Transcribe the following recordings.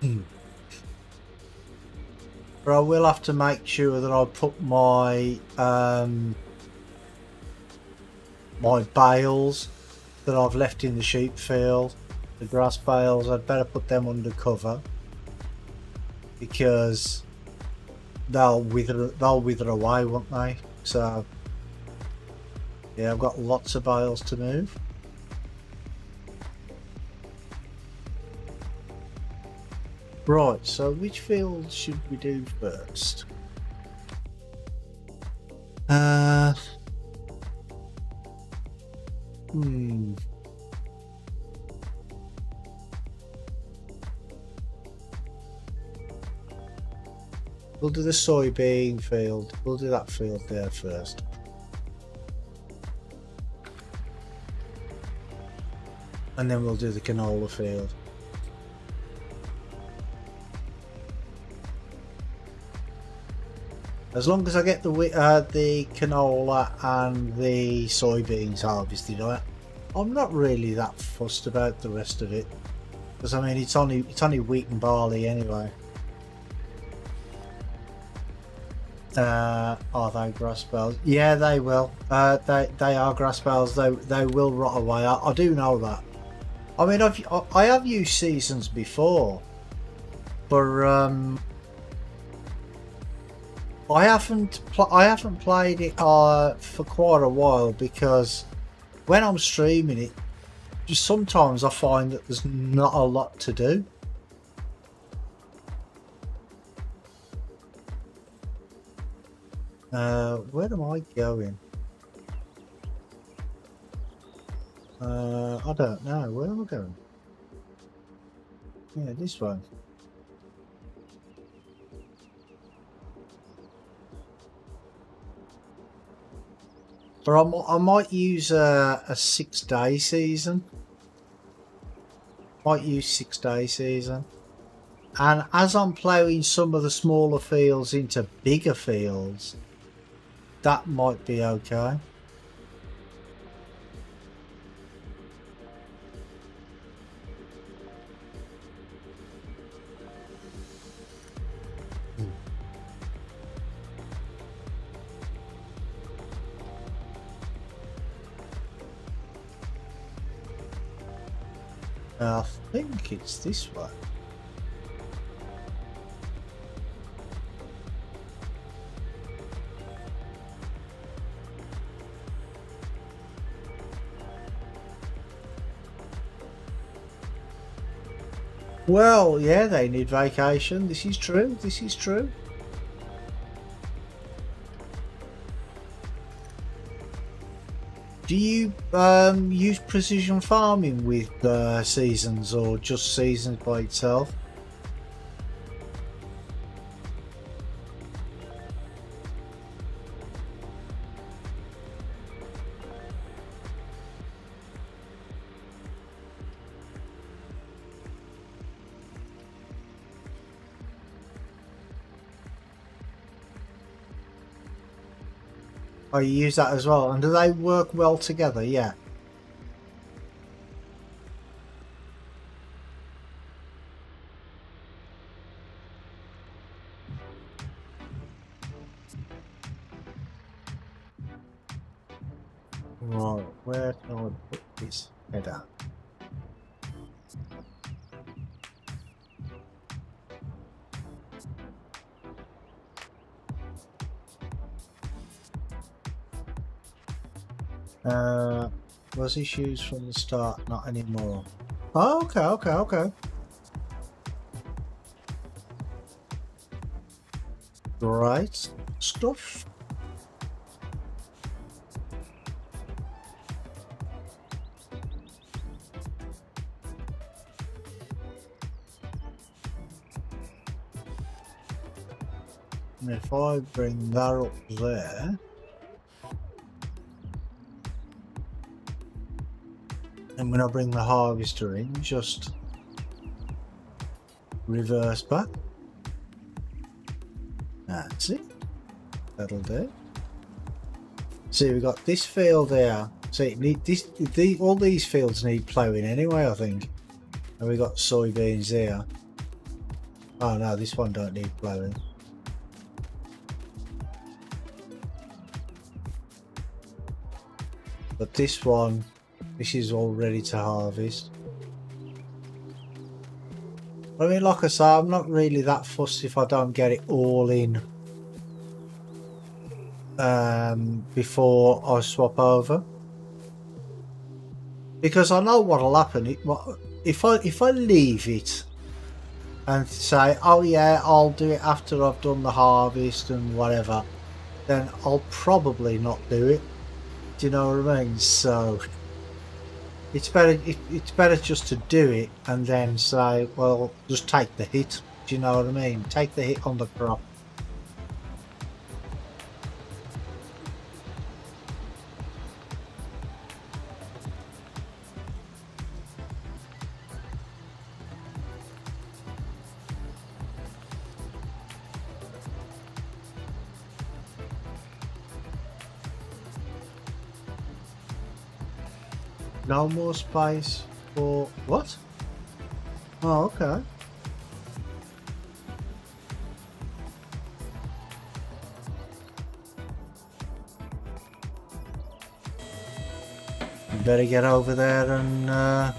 but I will have to make sure that I put my um, my bales that I've left in the sheep field, the grass bales, I'd better put them under cover because they'll wither they'll wither away, won't they? So yeah, I've got lots of bales to move. Right, so which field should we do first? Uh, hmm. We'll do the soybean field. We'll do that field there first. And then we'll do the canola field. As long as I get the uh, the canola and the soybeans harvested, I, I'm not really that fussed about the rest of it. Because I mean, it's only it's only wheat and barley anyway. Uh, are they grass bales? Yeah, they will. Uh, they they are grass bales. They they will rot away. I, I do know that. I mean, I've I have used seasons before, but um, I haven't I haven't played it uh, for quite a while because when I'm streaming it, just sometimes I find that there's not a lot to do. Uh, where am I going? Uh, I don't know. Where am I going? Yeah, this one. But I, might use a, a six day season. Might use six day season. And as I'm ploughing some of the smaller fields into bigger fields, that might be okay. It's this way. Well, yeah, they need vacation. This is true. This is true. Do you um, use precision farming with uh, seasons or just seasons by itself? You use that as well. And do they work well together? Yeah. Uh, was issues from the start, not anymore. Oh, okay, okay, okay. Right stuff. And if I bring that up there, when I bring the harvester in, just reverse back. That's it. That'll do. See, we've got this field there. See, need this. The, all these fields need ploughing anyway, I think. And we've got soybeans there. Oh no, this one don't need ploughing. But this one, this is all ready to harvest. I mean, like I say, I'm not really that fussed if I don't get it all in um, before I swap over. Because I know what'll happen. It, what, if I if I leave it and say, oh yeah, I'll do it after I've done the harvest and whatever, then I'll probably not do it. Do you know what I mean? So it's better it, it's better just to do it and then say, well, just take the hit. Do you know what I mean? Take the hit on the crop. No more space for what? Oh, okay. better get over there and uh,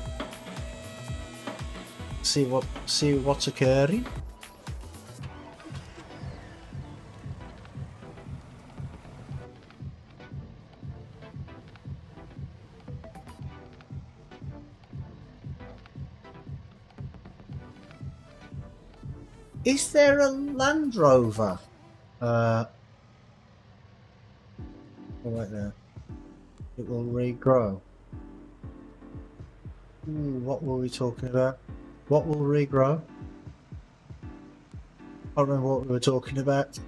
see what see what's occurring. Is there a Land Rover? Uh, oh, right there. It will regrow. Ooh, what were we talking about? What will regrow? I don't remember what we were talking about.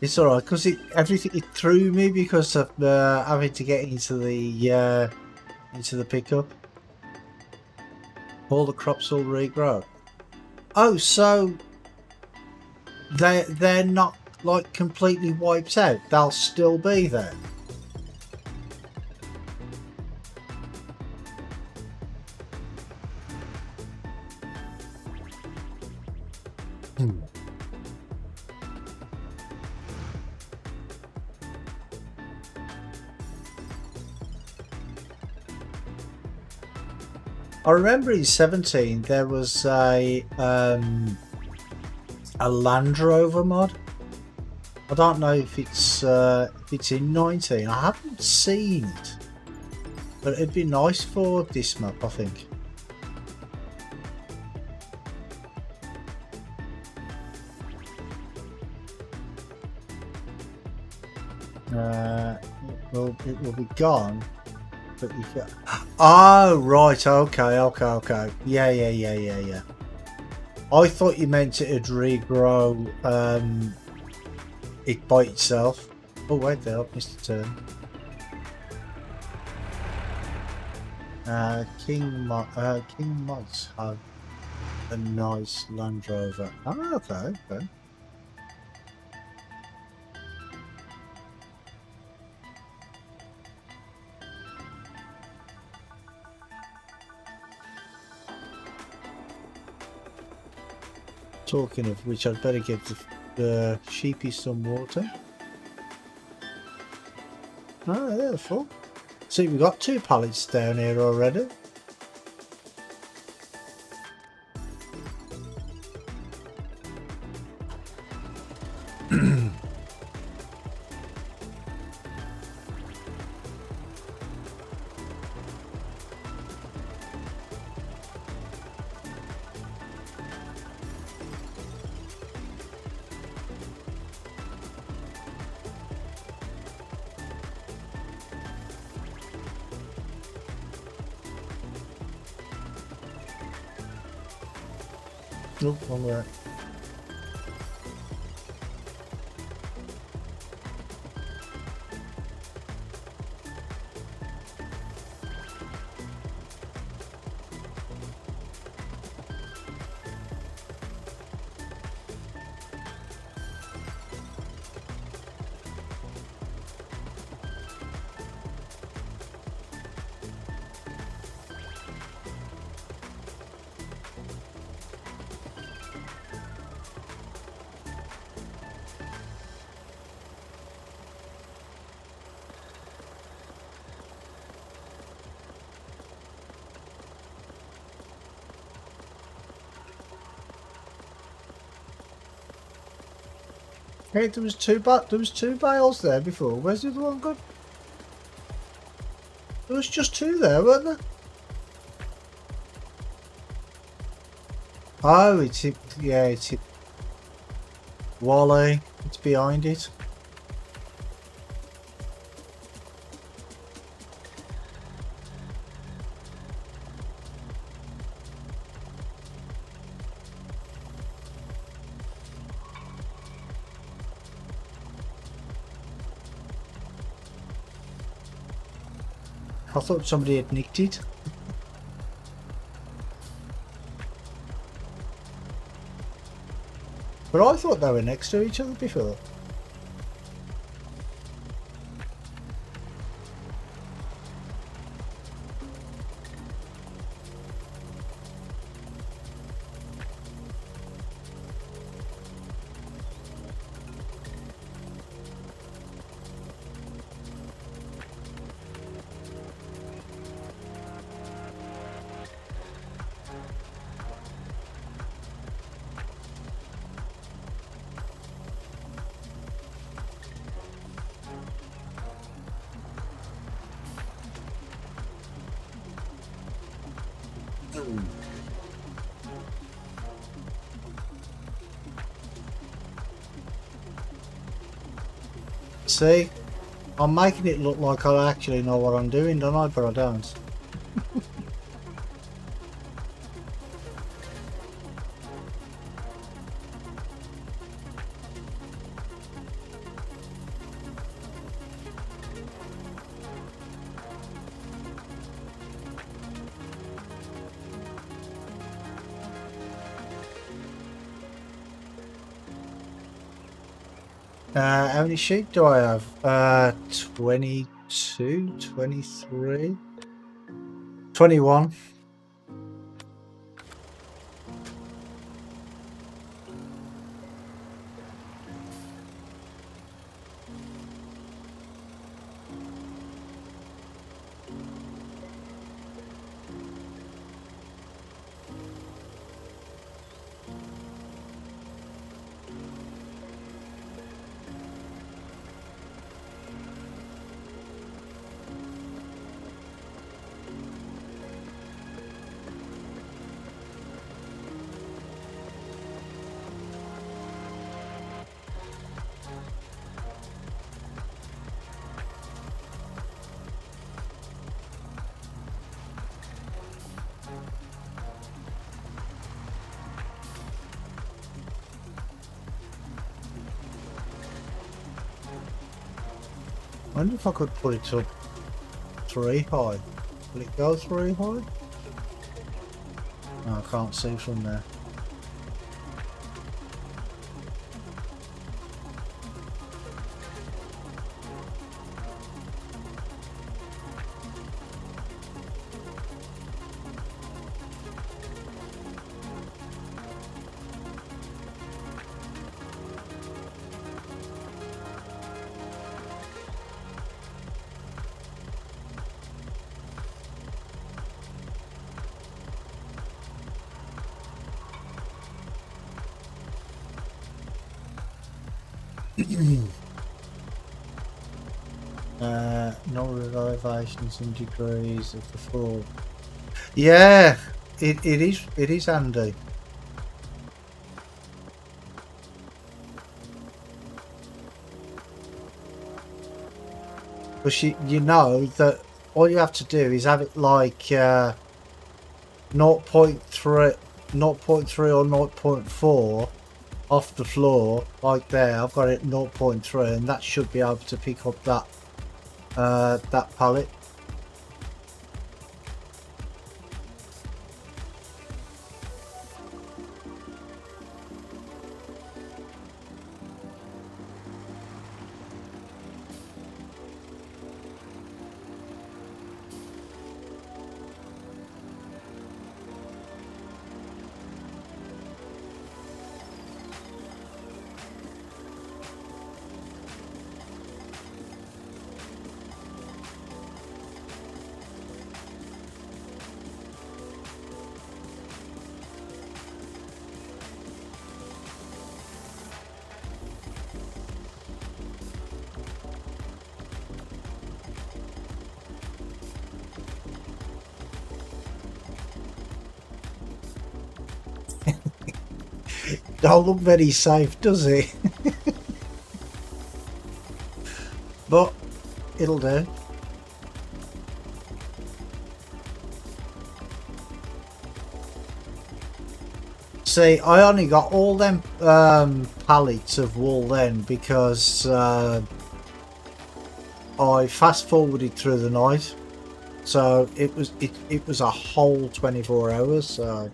It's alright because it everything it threw me because of uh, having to get into the uh, into the pickup. All the crops will regrow. Oh, so they they're not like completely wiped out. They'll still be there. Remember in 17 there was a um, a Land Rover mod. I don't know if it's uh, if it's in 19. I haven't seen it, but it'd be nice for this map, I think. Uh, it will it will be gone but you can. Oh right, okay, okay, okay. Yeah, yeah, yeah, yeah, yeah. I thought you meant it'd regrow um, it by itself. Oh wait there, I missed a turn. Uh, King Mo uh, King Mods have a nice Land Rover. Oh, okay, okay. Talking of which, I'd better give the, the sheepy some water. Ah, they're full. See, we've got two pallets down here already. Hey, there was two ba there was two bales there before. Where's the other one gone? There was just two there, weren't there? Oh, it's hit, yeah, it's hit. Wally, it's behind it. Thought somebody had nicked it. But I thought they were next to each other before. See? I'm making it look like I actually know what I'm doing, don't I? But I don't. Uh, how many sheep do I have? Uh, 22, 23, 21. I could put it to three high. Will it go three high? No, I can't see from there. Uh, no elevations and degrees of the fall. Yeah, it, it is it is handy. But you, you know that all you have to do is have it like uh, 0.3, 0.3 or 0.4 off the floor like there I've got it 0.3 and that should be able to pick up that uh, that pallet Don't look very safe, does he? but it'll do. See, I only got all them um, pallets of wool then because uh, I fast forwarded through the night, so it was it, it was a whole 24 hours. So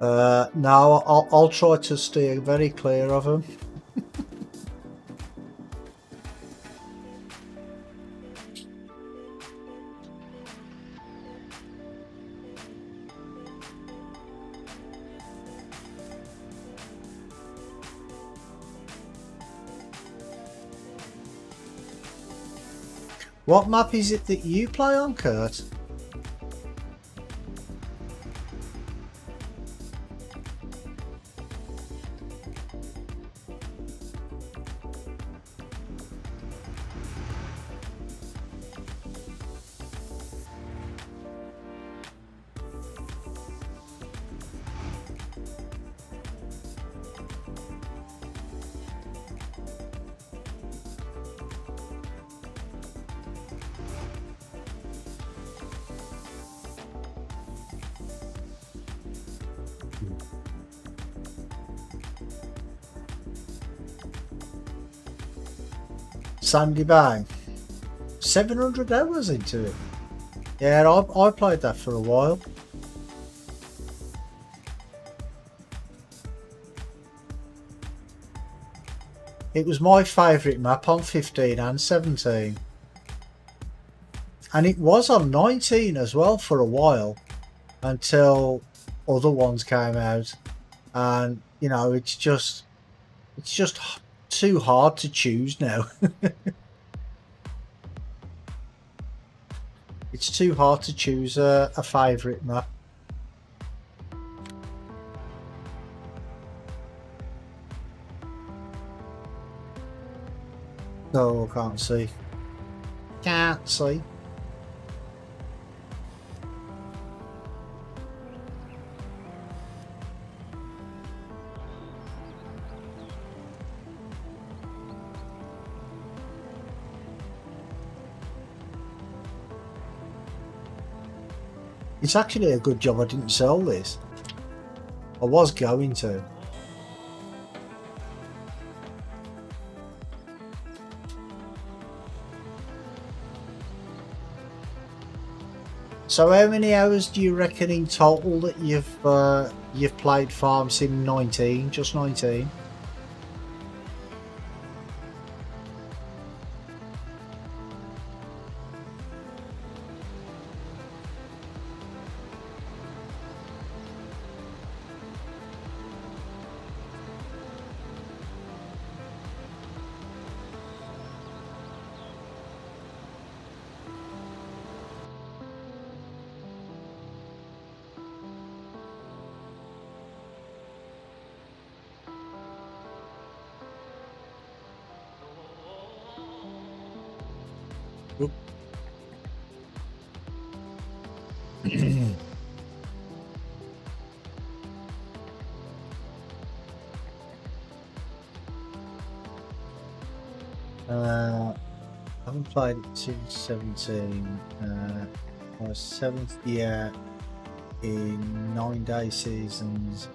uh, now I'll, I'll try to steer very clear of him. What map is it that you play on, Kurt? Sandy Bay. 700 hours into it. Yeah, I, I played that for a while. It was my favourite map on 15 and 17. And it was on 19 as well for a while until other ones came out. And, you know, it's just, it's just too hard to choose now. it's too hard to choose a, a favourite map. No, I can't see. Can't see. It's actually a good job I didn't sell this. I was going to. So how many hours do you reckon in total that you've uh, you've played Farm Sim 19? Just 19? Played it since 17. Uh, my seventh year in nine day seasons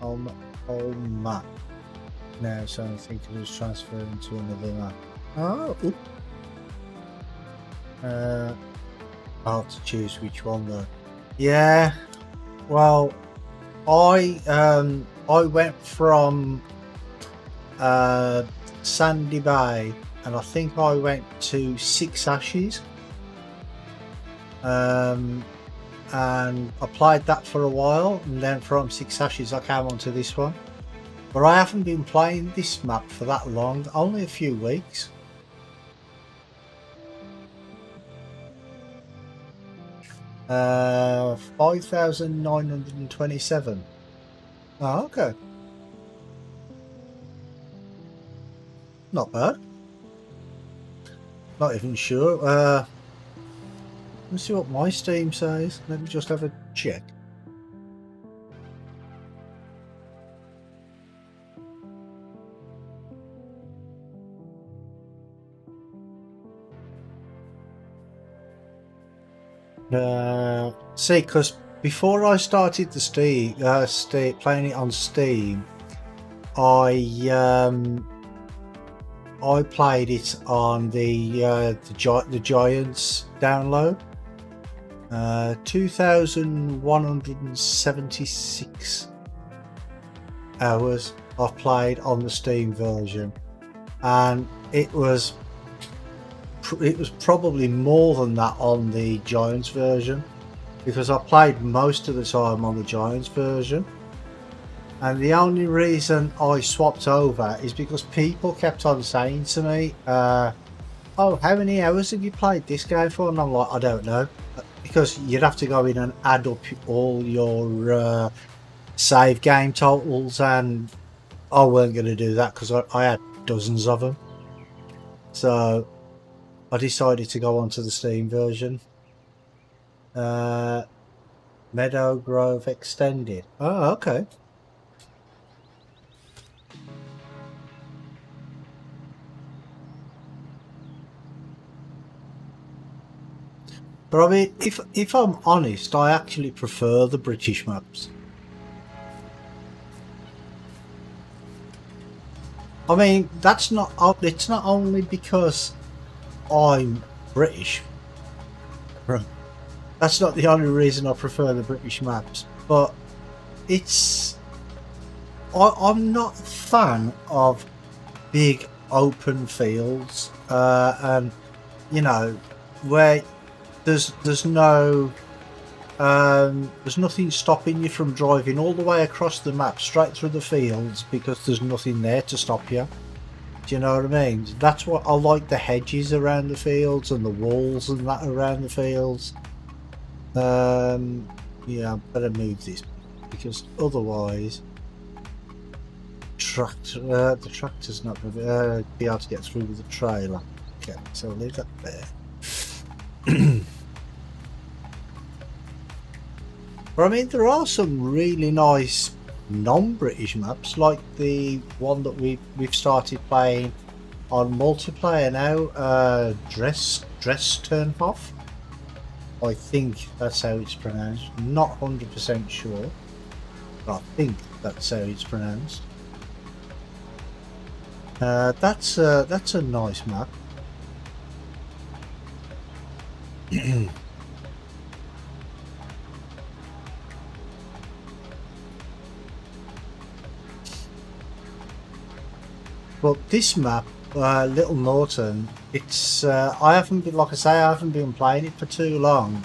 on all map now, so I think it was transferring to another map. Oh, oop. uh, I'll have to choose which one though. Yeah, well, I um I went from uh, Sandy Bay and I think I went to Six Ashes. Um, and played that for a while, and then from Six Ashes I came onto this one. But I haven't been playing this map for that long, only a few weeks. Uh, 5,927. Oh, okay. Not bad. Not even sure. Uh, let's see what my Steam says. Let me just have a check. Uh, see, because before I started the Steam, uh, Steam, playing it on Steam, I um, I played it on the uh, the, Gi the Giants download. Uh, 2,176 hours I've played on the Steam version, and it was it was probably more than that on the Giants version because I played most of the time on the Giants version. And the only reason I swapped over is because people kept on saying to me, uh, oh, how many hours have you played this game for? And I'm like, I don't know. Because you'd have to go in and add up all your uh, save game totals and I weren't going to do that because I, I had dozens of them. So I decided to go onto the Steam version. Uh, Meadow Grove Extended. Oh, okay. But I mean, if if I'm honest, I actually prefer the British maps. I mean, that's not. It's not only because I'm British. That's not the only reason I prefer the British maps, but it's. I, I'm not a fan of big open fields, uh, and you know, where there's there's no um, there's nothing stopping you from driving all the way across the map straight through the fields because there's nothing there to stop you. Do you know what I mean? That's what I like the hedges around the fields and the walls and that around the fields. Um, yeah, I better move this because otherwise tractor, uh, the tractor's not going to uh, be able to get through with the trailer. Okay, so I'll leave that there. but I mean, there are some really nice non-British maps, like the one that we we've started playing on multiplayer now, uh, Dress Dresdenhof. I think that's how it's pronounced. Not hundred percent sure, but I think that's how it's pronounced. Uh, that's uh, that's a nice map. Well, this map, uh, Little Norton, it's uh, I haven't been like I say I haven't been playing it for too long,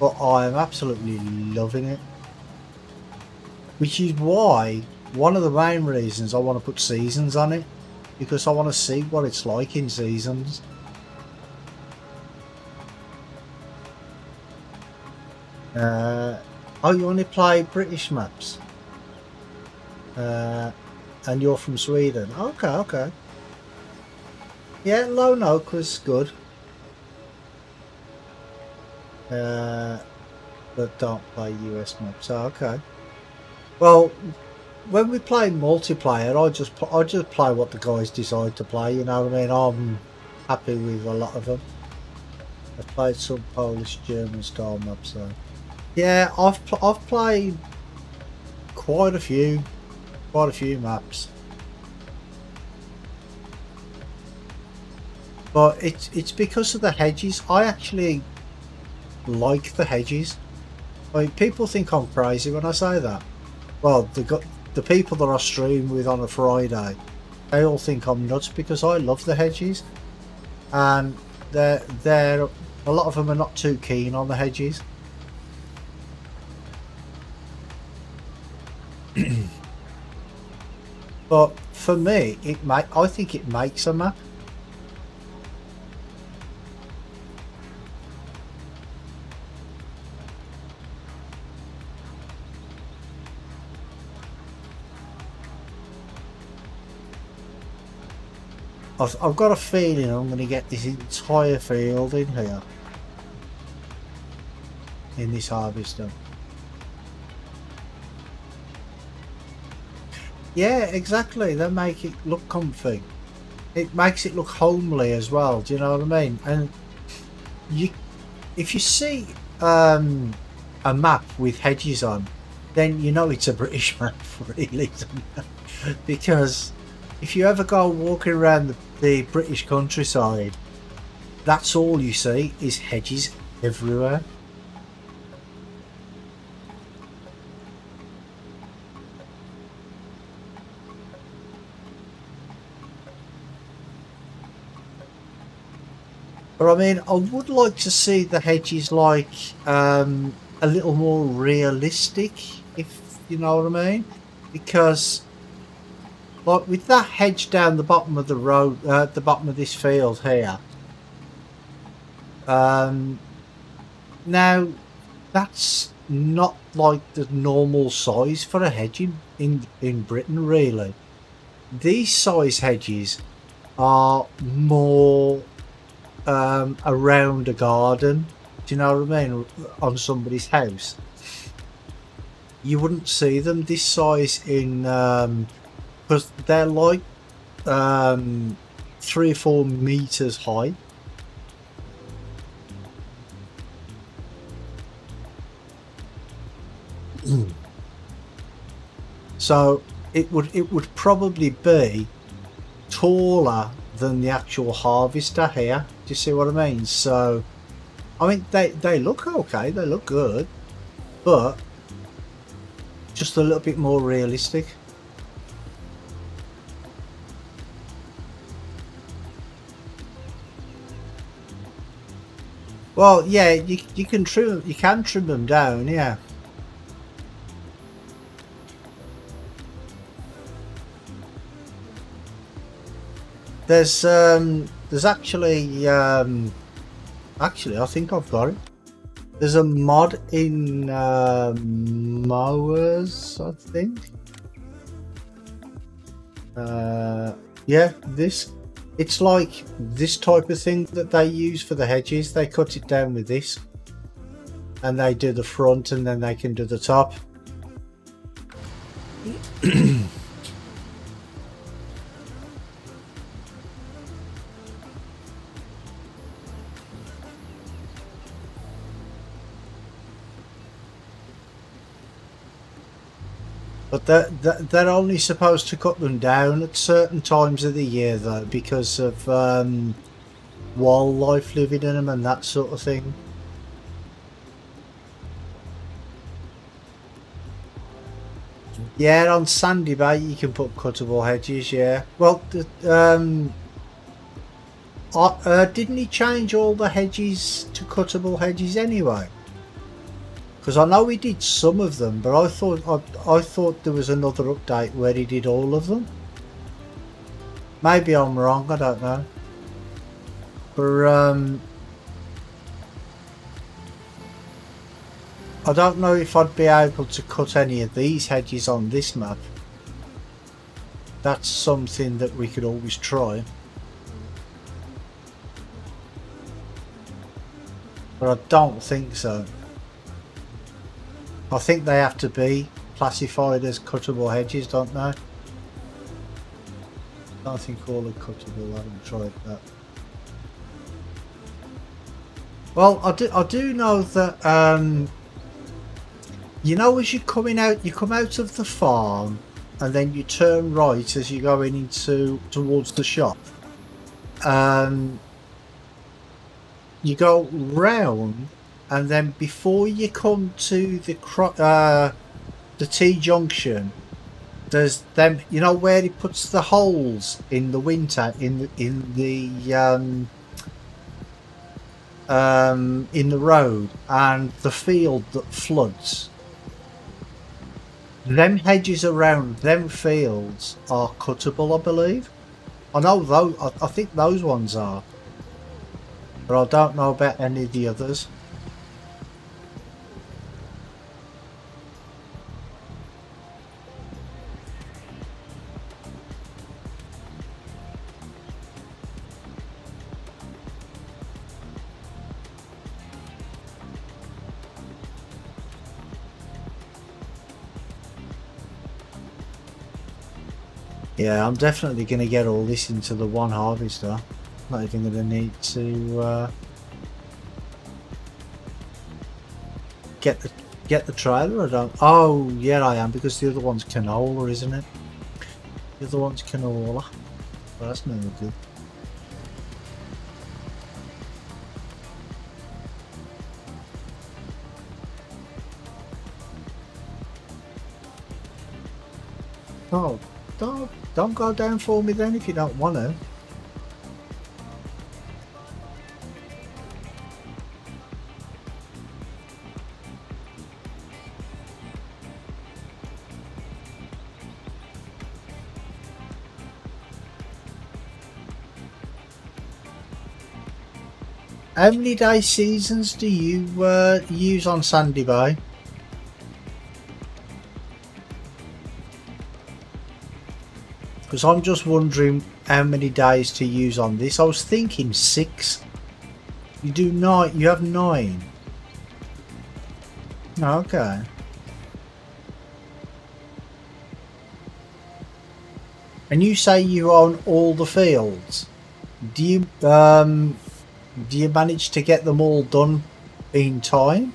but I am absolutely loving it. Which is why one of the main reasons I want to put seasons on it, because I want to see what it's like in seasons. Uh, oh, you only play British maps? Uh, and you're from Sweden. Okay, okay. Yeah, Lone Oak was good. Uh, but don't play US maps. Oh, okay. Well, when we play multiplayer, I just I just play what the guys decide to play. You know what I mean? I'm happy with a lot of them. I've played some Polish, German style maps. So yeah, I've I've played quite a few quite a few maps. But it's it's because of the hedges. I actually like the hedges. Like people think I'm crazy when I say that. Well, the the people that I stream with on a Friday, they all think I'm nuts because I love the hedges, and they're they're a lot of them are not too keen on the hedges. But for me, it make I think it makes a map. I've, I've got a feeling I'm going to get this entire field in here. In this harvester. Yeah, exactly. They make it look comfy. It makes it look homely as well. Do you know what I mean? And you, if you see um, a map with hedges on, then you know it's a British map, really. because if you ever go walking around the, the British countryside, that's all you see is hedges everywhere. But I mean, I would like to see the hedges like um, a little more realistic, if you know what I mean. Because, like, with that hedge down the bottom of the road, uh, the bottom of this field here. Um, now, that's not like the normal size for a hedge in, in, in Britain, really. These size hedges are more um, around a garden. Do you know what I mean? On somebody's house. You wouldn't see them this size in because um, they're like um, three or four meters high. so it would it would probably be taller than the actual harvester here. Do you see what I mean? So, I mean, they, they look okay, they look good, but just a little bit more realistic. Well, yeah, you, you can trim you can trim them down, yeah. There's um, there's actually um, actually I think I've got it. There's a mod in uh, mowers, I think. Uh, yeah, this it's like this type of thing that they use for the hedges. They cut it down with this, and they do the front, and then they can do the top. But they're, they're only supposed to cut them down at certain times of the year, though, because of um, wildlife living in them and that sort of thing. Yeah, on Sandy Bay you can put cuttable hedges, yeah. Well, um, uh, uh, didn't he change all the hedges to cuttable hedges anyway? Because I know he did some of them, but I thought I, I thought there was another update where he did all of them. Maybe I'm wrong, I don't know. But um, I don't know if I'd be able to cut any of these hedges on this map. That's something that we could always try. But I don't think so. I think they have to be classified as cuttable hedges, don't they? I think all are cuttable, I haven't tried that. Well, I do, I do know that, um, you know as you're coming out, you come out of the farm and then you turn right as you're going into, towards the shop. Um, you go round and then before you come to the uh, the T junction, there's them. You know where he puts the holes in the winter in the, in the um, um, in the road and the field that floods. Them hedges around them fields are cuttable, I believe. I know those. I, I think those ones are, but I don't know about any of the others. Yeah, I'm definitely going to get all this into the one harvester. Not even going to need to... Uh... get the get the trailer? I don't. Oh, yeah, I am because the other one's canola, isn't it? The other one's canola. Well, that's no good. Go down for me then if you don't want to. How many day seasons do you uh, use on Sandy Bay? Because I'm just wondering how many days to use on this. I was thinking six. You do nine. You have nine. Okay. And you say you own all the fields. Do you um do you manage to get them all done in time?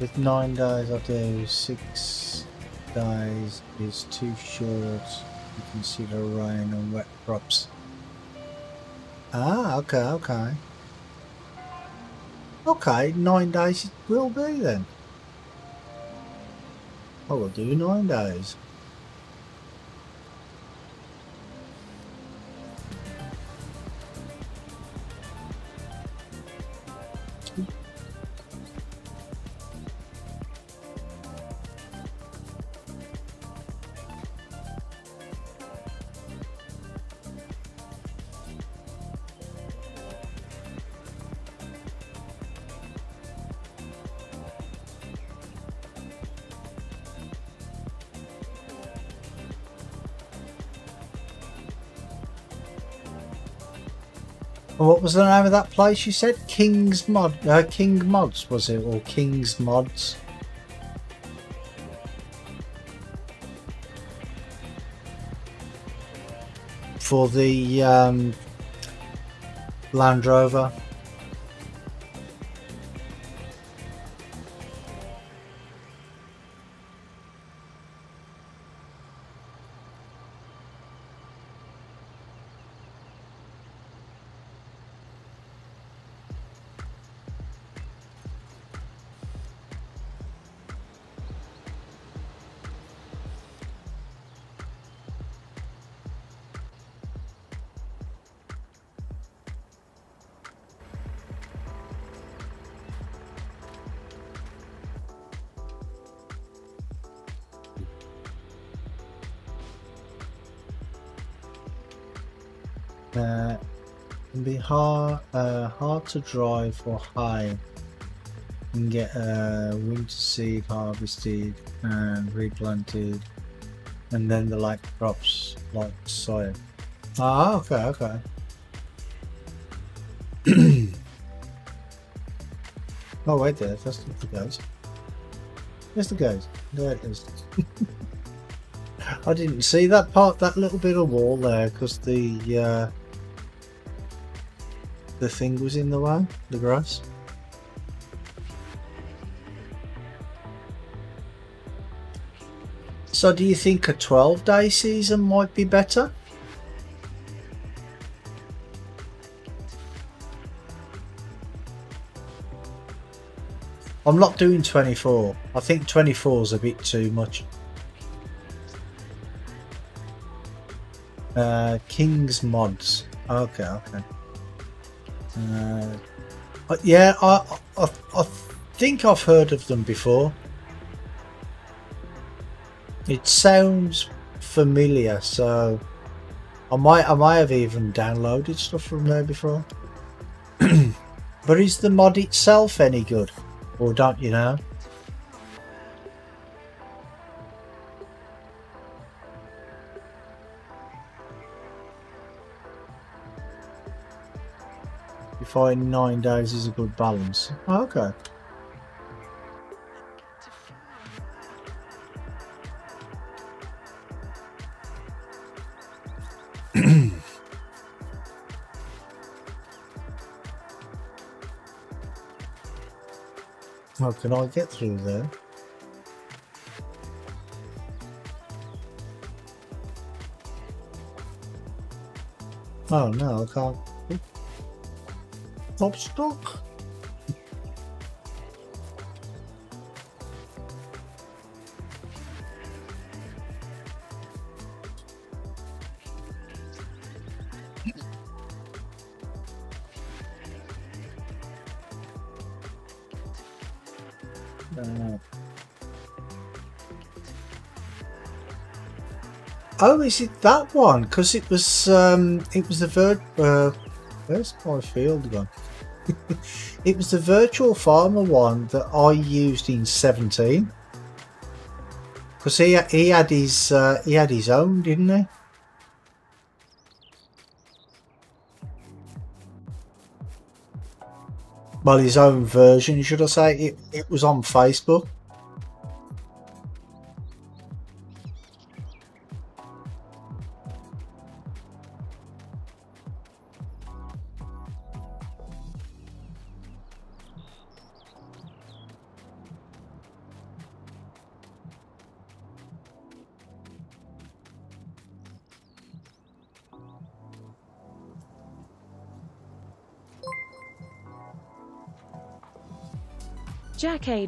With nine days I do six days is too short. You consider rain and wet props. Ah, okay, okay. Okay, nine days will be then. I will do nine days. Was the name of that place you said? King's Mod, uh, King Mods was it, or King's Mods? For the um, Land Rover. Uh, can be hard, uh, hard to drive or high and get uh, winter seed harvested and replanted and then the like crops like soya. Ah, okay, okay. oh wait there, that's the goes. There's the goes. There it is. I didn't see that part, that little bit of wall there, because the uh, the thing was in the way, the grass. So do you think a 12 day season might be better? I'm not doing 24. I think 24 is a bit too much. Uh, King's Mods. Okay, okay. Uh, uh, yeah, I, I, I think I've heard of them before. It sounds familiar, so I might I might have even downloaded stuff from there before. but is the mod itself any good? Or don't you know? Find nine days is a good balance. Oh, okay. How can I get through there? Oh no, I can't. Top stock. Uh, oh, is it that one? Because it was um, it was the vir- uh, where's my field gone? It was the virtual farmer one that I used in seventeen. Because he he had his uh, he had his own, didn't he? well, his own version, should I say? It, it was on Facebook.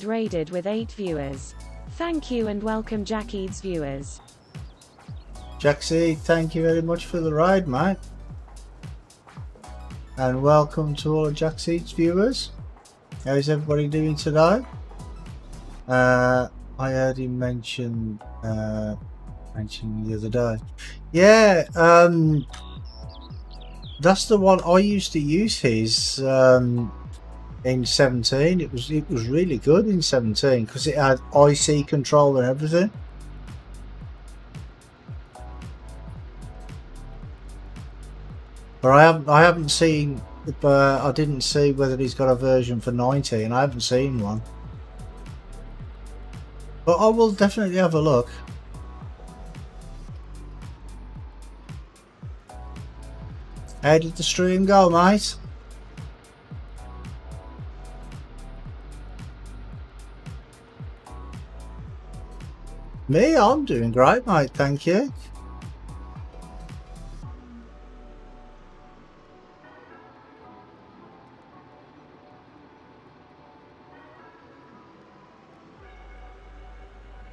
Jackade raided with 8 viewers. Thank you and welcome Jackade's viewers. Jaxie, thank you very much for the ride, mate. And welcome to all of Jackseed's viewers. How's everybody doing today? Uh, I heard him mention uh, mention the other day. Yeah, um, that's the one I used to use his. Um, in 17 it was it was really good in 17 because it had IC control and everything. But I haven't I haven't seen but I didn't see whether he's got a version for 19 I haven't seen one. But I will definitely have a look. How did the stream go mate Me, I'm doing great, mate. Thank you.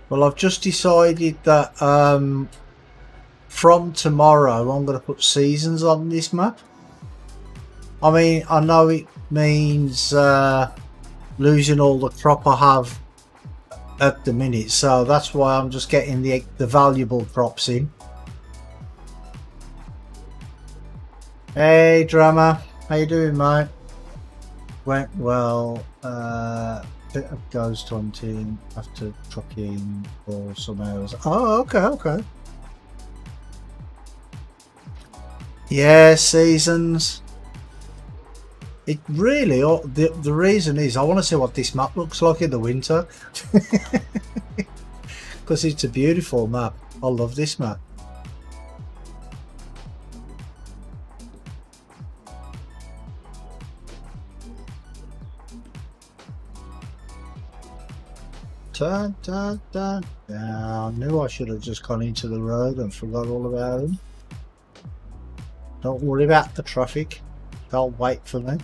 Well, I've just decided that um, from tomorrow I'm going to put seasons on this map. I mean, I know it means uh, losing all the crop I have at the minute. So that's why I'm just getting the the valuable props in. Hey drama how you doing mate? Went well. Uh bit of ghost hunting. After trucking for some hours. Oh okay okay. Yeah seasons it really, the, the reason is I want to see what this map looks like in the winter. Because it's a beautiful map. I love this map. Da, da. Yeah, I knew I should have just gone into the road and forgot all about them. Don't worry about the traffic. They'll wait for me.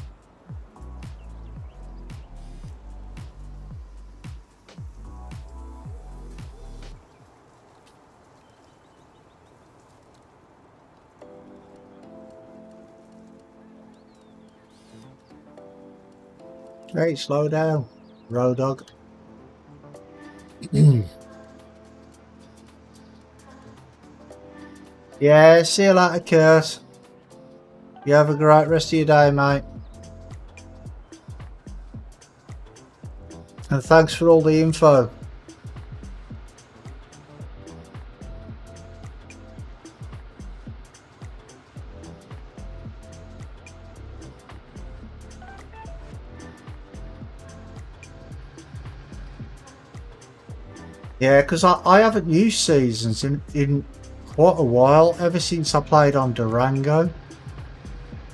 Hey, slow down, road dog. yeah, see you later, Curse. You have a great rest of your day, mate. And thanks for all the info. Yeah, because I, I haven't used seasons in, in quite a while, ever since I played on Durango.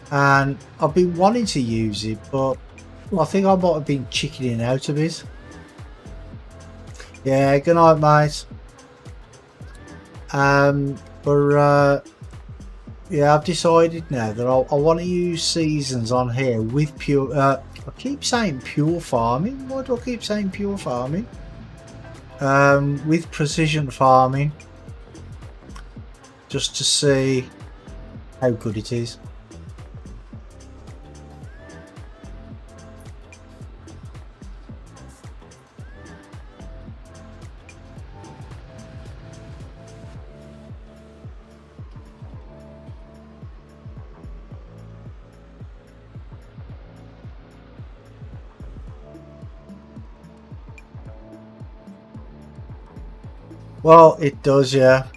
And I've been wanting to use it, but I think I might have been chickening out of bit. Yeah, good night, mate. Um, but uh, yeah, I've decided now that I, I want to use seasons on here with pure. Uh, I keep saying pure farming. Why do I keep saying pure farming? Um, with precision farming, just to see how good it is. Well, it does, yeah.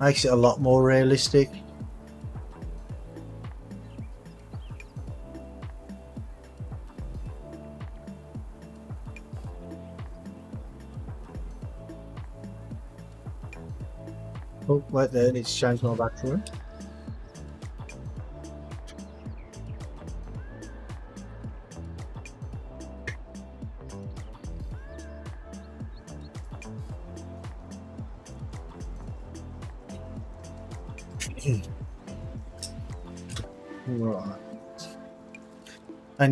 Makes it a lot more realistic. Oh, wait there, I need to change my battery.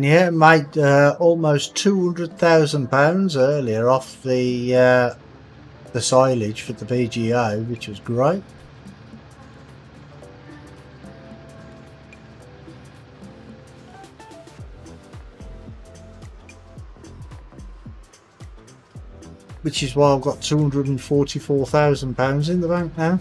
Yeah, made uh, almost two hundred thousand pounds earlier off the uh, the silage for the BGO, which was great. Which is why I've got two hundred and forty-four thousand pounds in the bank now.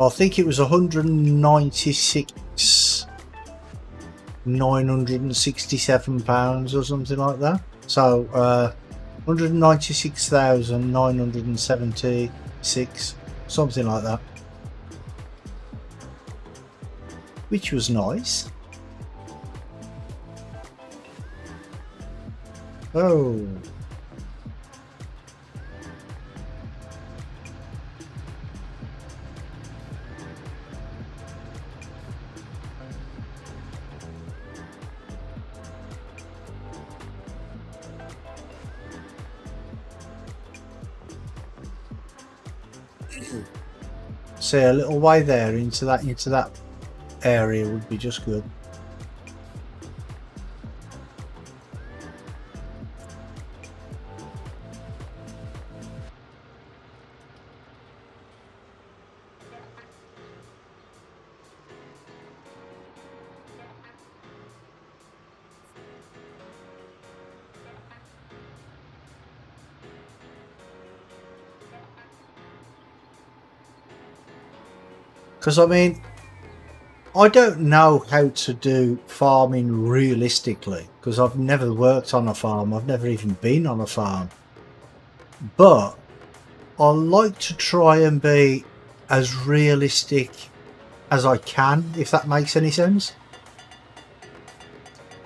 I think it was 196 967 pounds or something like that. So uh 196,976 something like that. Which was nice. Oh say a little way there into that into that area would be just good. Because, I mean, I don't know how to do farming realistically because I've never worked on a farm. I've never even been on a farm. But I like to try and be as realistic as I can, if that makes any sense.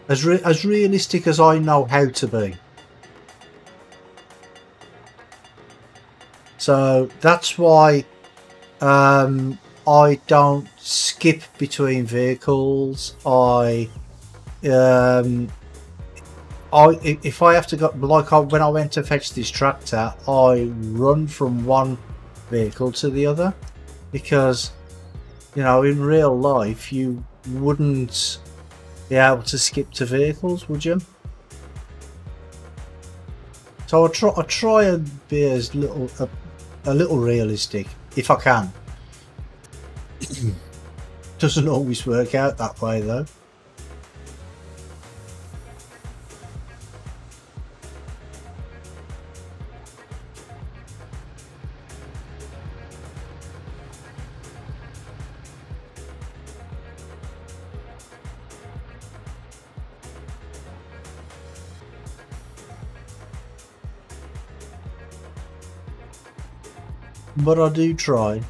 As, re as realistic as I know how to be. So that's why um, I don't skip between vehicles. I, um, I if I have to go like I, when I went to fetch this tractor, I run from one vehicle to the other because you know in real life you wouldn't be able to skip to vehicles, would you? So I try I try and be as little a, a little realistic if I can. Doesn't always work out that way though. But I do try.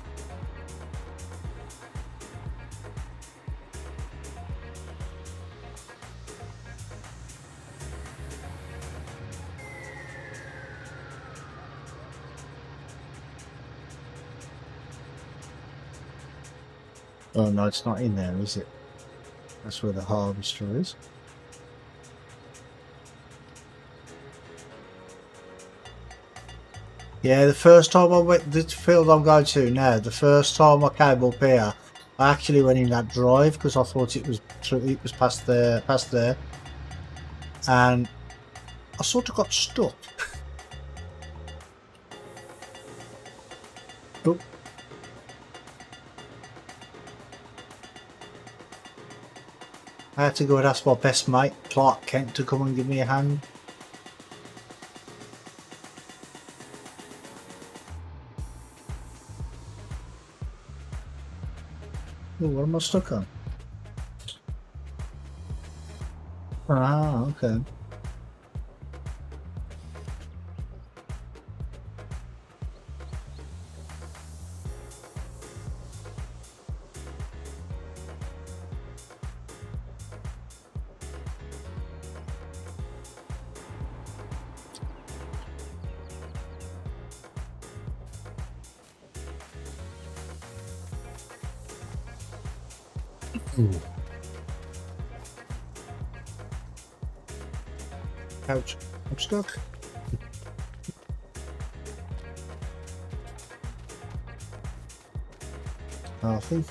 Oh no, it's not in there, is it? That's where the harvester is. Yeah, the first time I went, the field I'm going to now, the first time I came up here, I actually went in that drive because I thought it was it was past there, past there, and I sort of got stuck. I had to go and ask my best mate, Clark Kent, to come and give me a hand. Ooh, what am I stuck on? Ah, okay.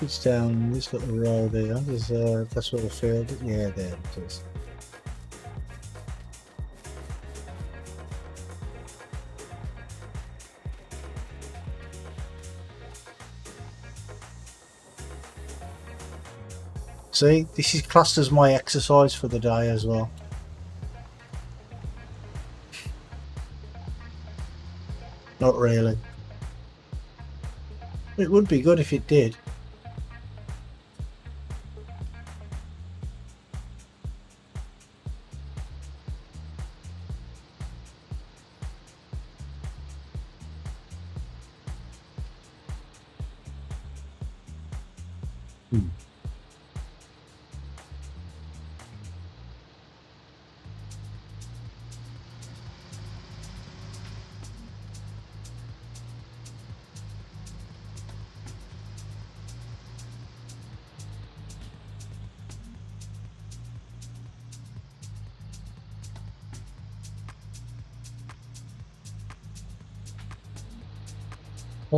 It's down this little row there. There's uh, that's what I field. Yeah, there it is. See, this is classed as my exercise for the day as well. Not really. It would be good if it did.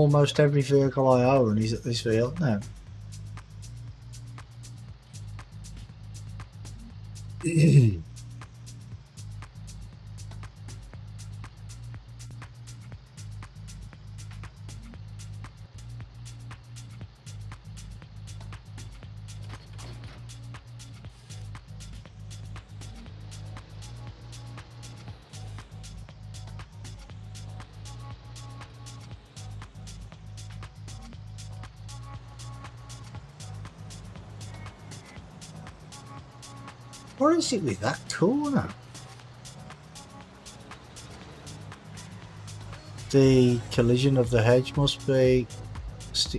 Almost every vehicle I own is at this field now. With that corner? The collision of the hedge must be...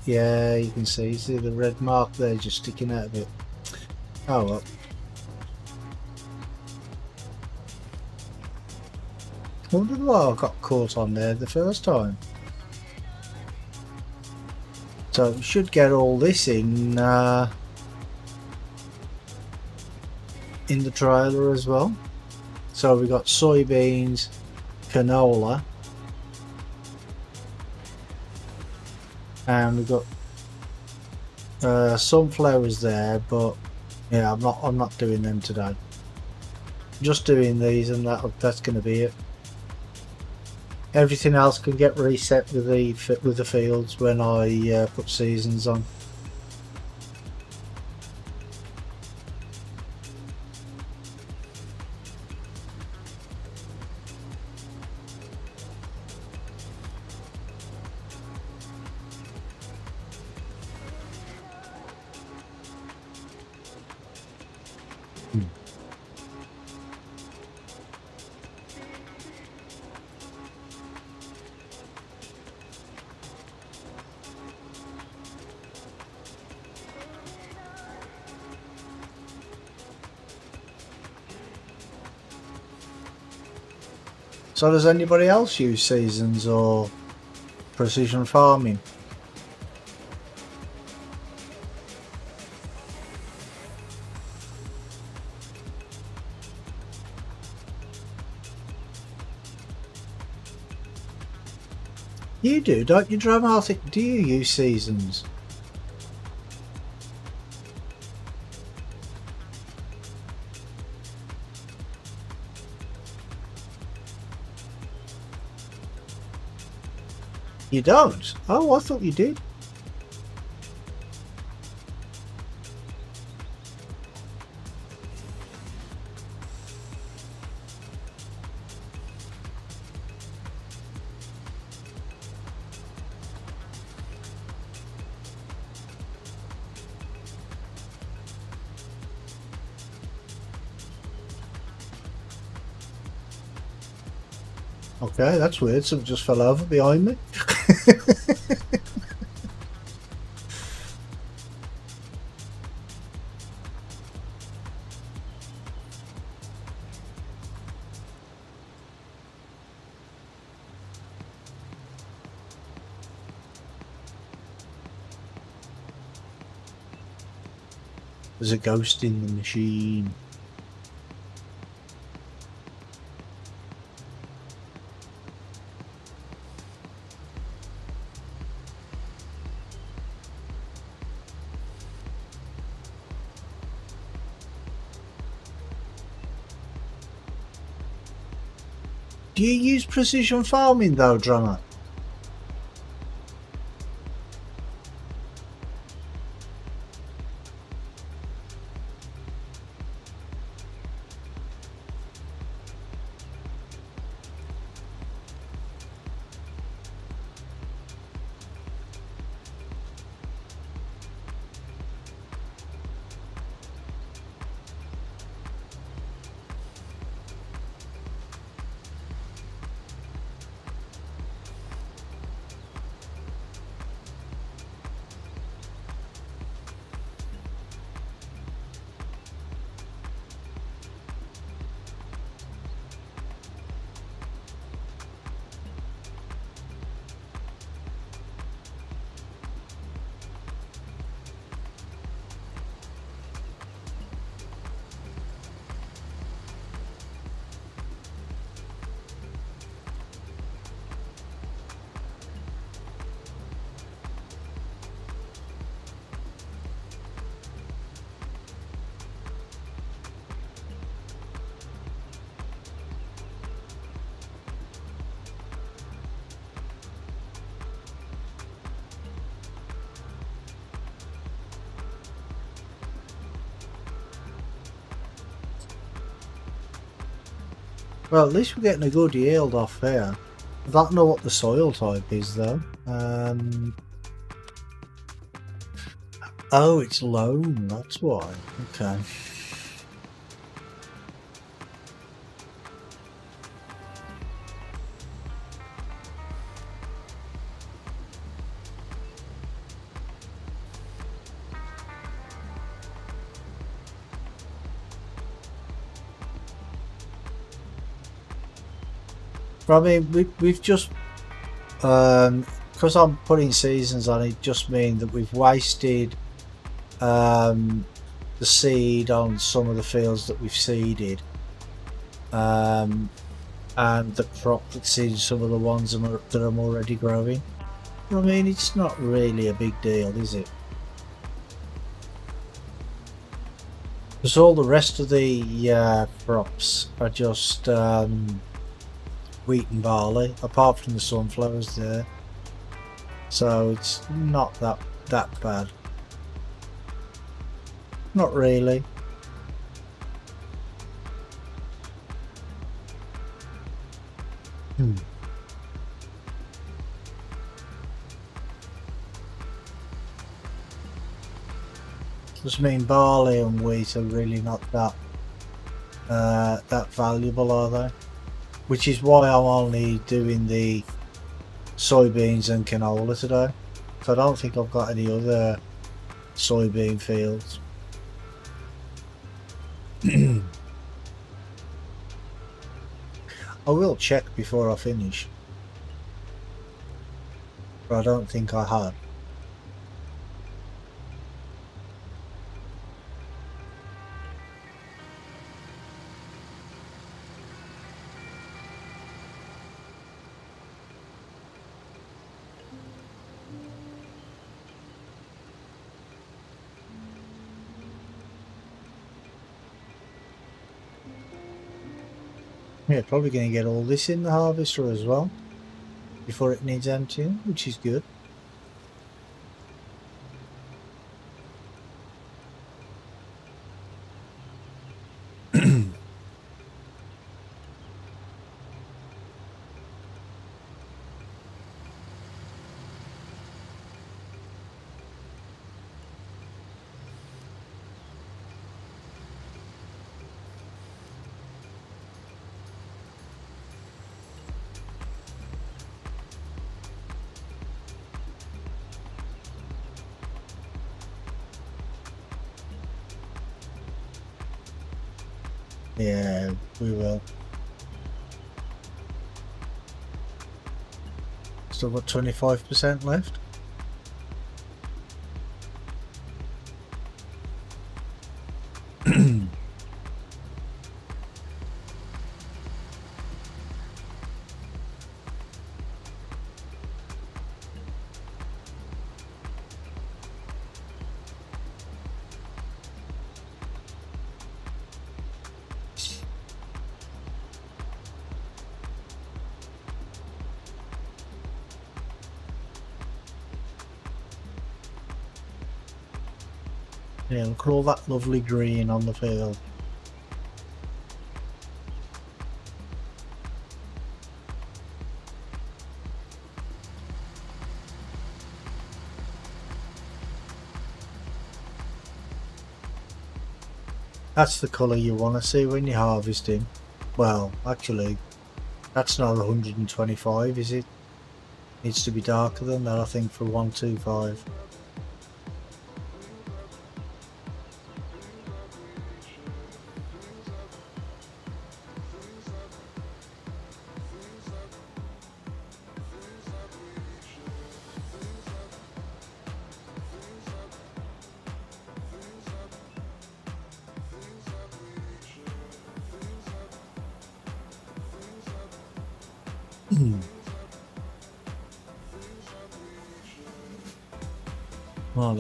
Yeah, you can see, see the red mark there just sticking out of it. Oh well. wondered why I got caught on there the first time. So should get all this in uh, in the trailer as well. So we got soybeans, canola, and we've got uh, sunflowers there. But yeah, I'm not I'm not doing them today. Just doing these, and that that's going to be it. Everything else can get reset with the with the fields when I uh, put seasons on. So does anybody else use seasons or precision farming? You do, don't you, Dramatic? Do you use seasons? You don't? Oh, I thought you did. Okay, that's weird. Something just fell over behind me. There's a ghost in the machine. Precision farming though, drummer? Well, at least we're getting a good yield off here. I don't know what the soil type is though. Um, oh, it's loam, that's why. Okay. I mean, we, we've just, um, because I'm putting seasons on it, just mean that we've wasted um, the seed on some of the fields that we've seeded. Um, and the crop that's in some of the ones that I'm already growing. I mean, it's not really a big deal, is it? Because all the rest of the uh, crops are just um, wheat and barley, apart from the sunflowers there. So it's not that that bad. Not really. Hmm. Just mean barley and wheat are really not that uh, that valuable, are they? Which is why I'm only doing the soybeans and canola today. So I don't think I've got any other soybean fields. I will check before I finish. But I don't think I had. Yeah, probably going to get all this in the harvester as well before it needs emptying, which is good. Still got 25% left. Look at all that lovely green on the field. That's the colour you want to see when you're harvesting. Well, actually, that's not 125, is it? Needs to be darker than that, I think, for 125.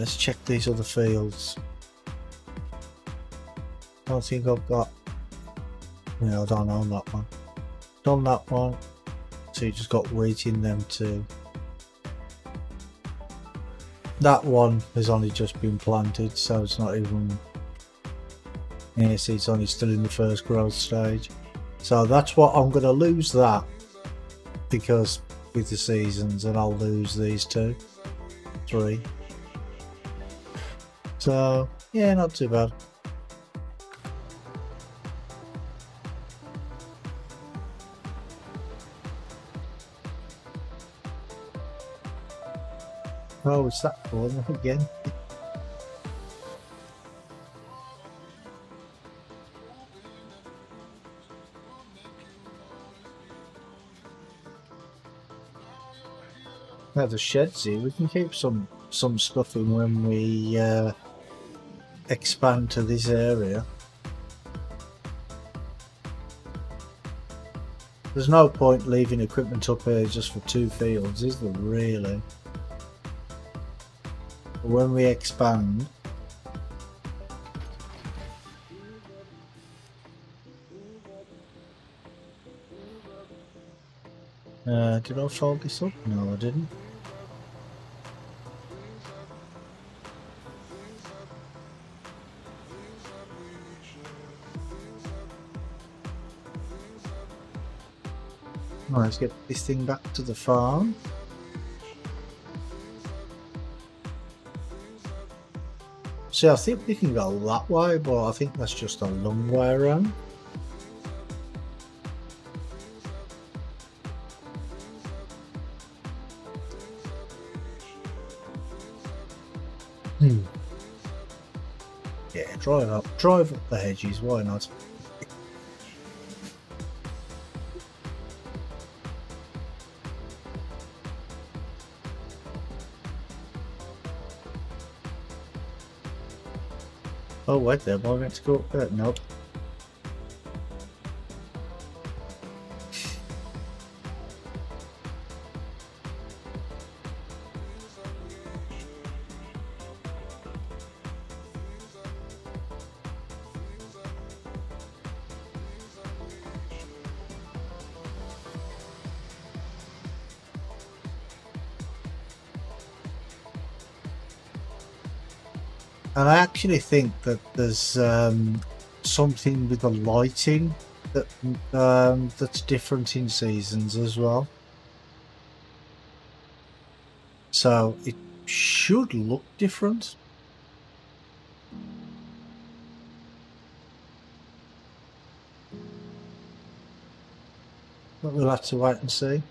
Let's check these other fields. I don't think I've got... Yeah, I don't own that one. Done that one. So you just got waiting them to... That one has only just been planted, so it's not even... See, it's only still in the first growth stage. So that's what I'm going to lose that because with the seasons and I'll lose these two, three. So yeah, not too bad. Oh, it's that one again. Now the sheds here, we can keep some some stuff in when we uh, expand to this area. There's no point leaving equipment up here just for two fields, is there really? But when we expand, uh, did I fold this up? No, I didn't. Right, let's get this thing back to the farm. See, I think we can go that way, but I think that's just a long way around. Hmm. Yeah, drive up, drive up the hedges, why not? Oh, I meant to go up? Nope. Actually think that there's um, something with the lighting that um, that's different in seasons as well. So it should look different. But we'll have to wait and see.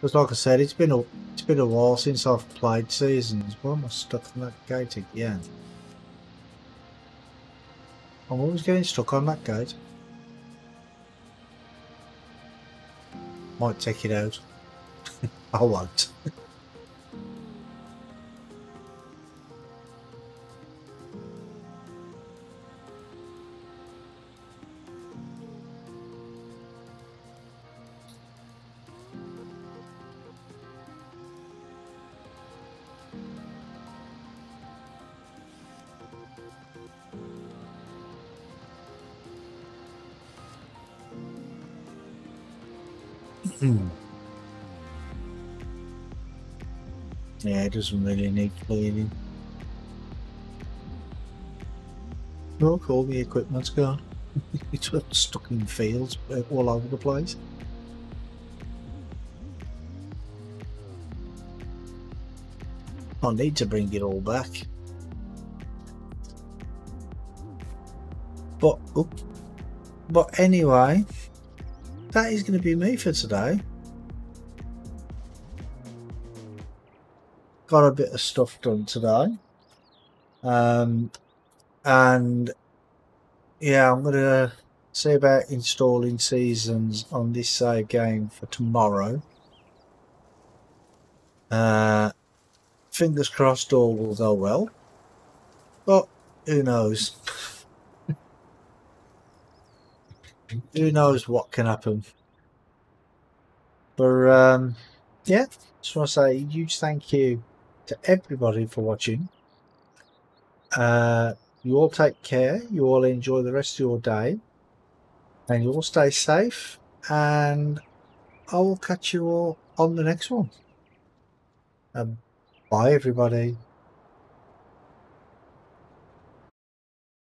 Because like I said, it's been a it's been a while since I've played seasons. Why am I stuck on that gate again? I'm always getting stuck on that gate. Might take it out. I won't. Really need cleaning. Look, all the equipment's gone. it's stuck in fields all over the place. I need to bring it all back. But, oh, but anyway, that is going to be me for today. Got a bit of stuff done today. Um, and yeah, I'm going to see about installing seasons on this save game for tomorrow. Uh, fingers crossed all will go well. But who knows? who knows what can happen. But um, yeah, just want to say a huge thank you to everybody for watching. Uh, you all take care. You all enjoy the rest of your day. And you all stay safe. And I will catch you all on the next one. Um, bye, everybody.